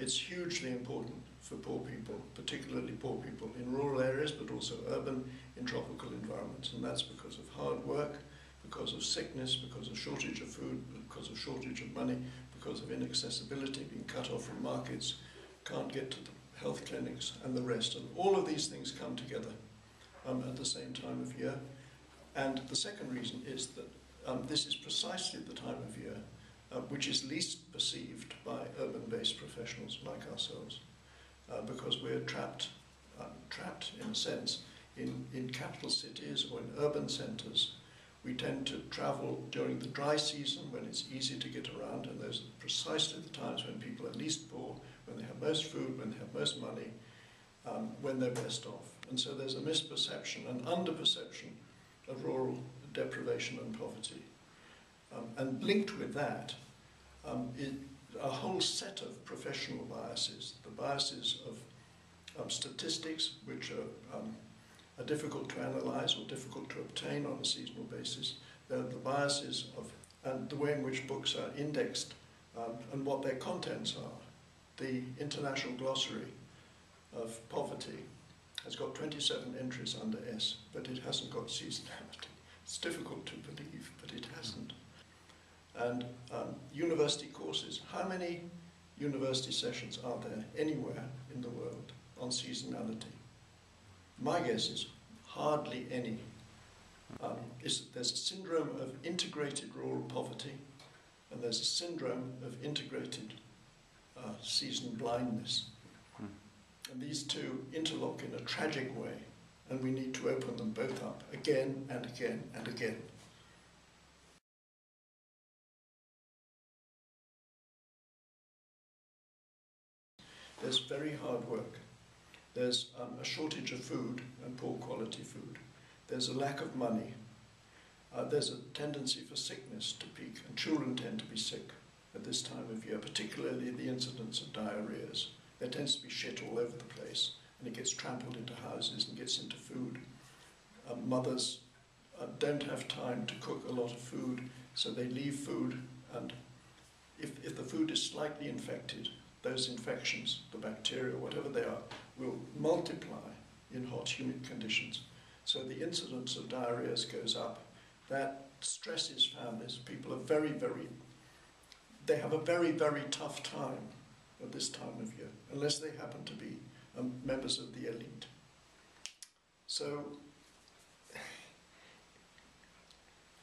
It's hugely important for poor people, particularly poor people in rural areas, but also urban, in tropical environments. And that's because of hard work, because of sickness, because of shortage of food, because of shortage of money, because of inaccessibility, being cut off from markets, can't get to the health clinics, and the rest. And all of these things come together um, at the same time of year. And the second reason is that um, this is precisely the time of year uh, which is least perceived by urban-based professionals like ourselves, uh, because we're trapped, uh, trapped in a sense, in, in capital cities or in urban centres. We tend to travel during the dry season when it's easy to get around, and those are precisely the times when people are least poor, when they have most food, when they have most money, um, when they're best off. And so there's a misperception, an underperception of rural deprivation and poverty. Um, and linked with that um, a whole set of professional biases, the biases of um, statistics, which are, um, are, difficult to analyze or difficult to obtain on a seasonal basis. They're the biases of and the way in which books are indexed um, and what their contents are. The International Glossary of Poverty has got 27 entries under S, but it hasn't got seasonality. It's difficult to believe, but. And um, university courses, how many university sessions are there anywhere in the world on seasonality? My guess is hardly any. Um, is there's a syndrome of integrated rural poverty, and there's a syndrome of integrated uh, season blindness. Hmm. And these two interlock in a tragic way and we need to open them both up again and again and again. There's very hard work. There's um, a shortage of food and poor quality food. There's a lack of money. Uh, there's a tendency for sickness to peak, and children tend to be sick at this time of year, particularly the incidence of diarrheas. There tends to be shit all over the place and it gets trampled into houses and gets into food. Uh, mothers uh, don't have time to cook a lot of food, so they leave food, and if, if the food is slightly infected, those infections, the bacteria, whatever they are, will multiply in hot, humid conditions. So the incidence of diarrheas goes up. That stresses families. People are very, very, they have a very, very tough time at this time of year, unless they happen to be um, members of the elite. So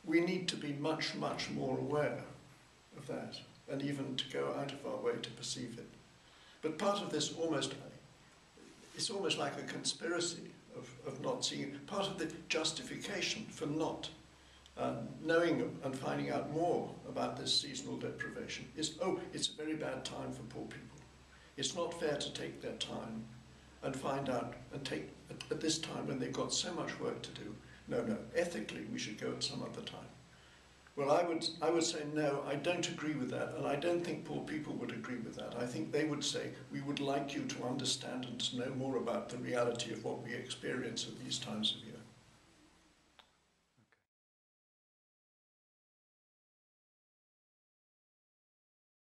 we need to be much, much more aware of that, and even to go out of our way to perceive it. But part of this almost, it's almost like a conspiracy of, of not seeing. Part of the justification for not uh, knowing and finding out more about this seasonal deprivation is, oh, it's a very bad time for poor people. It's not fair to take their time and find out and take at, at, this time when they've got so much work to do. No, no, ethically we should go at some other time. Well, I would, I would say no, I don't agree with that, and I don't think poor people would agree with that. I think they would say, we would like you to understand and to know more about the reality of what we experience at these times of